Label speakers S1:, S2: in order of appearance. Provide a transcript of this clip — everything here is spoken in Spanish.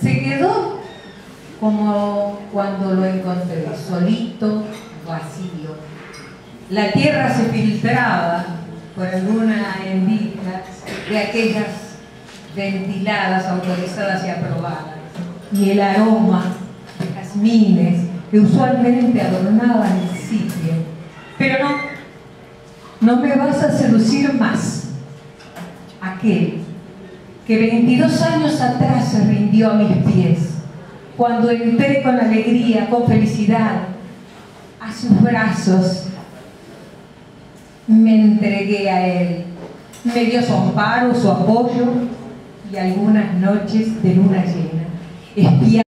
S1: se quedó como cuando lo encontré, solito, vacío. La tierra se filtraba por alguna endija de aquellas ventiladas, autorizadas y aprobadas. Y el aroma de jazmines que usualmente adornaban el sitio. Pero no, no me vas a seducir más. Aquel que 22 años atrás se rindió a mis pies, cuando entré con alegría, con felicidad, a sus brazos, me entregué a él. Me dio su amparo, su apoyo y algunas noches de luna llena.